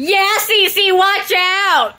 Yeah, Cece, watch out!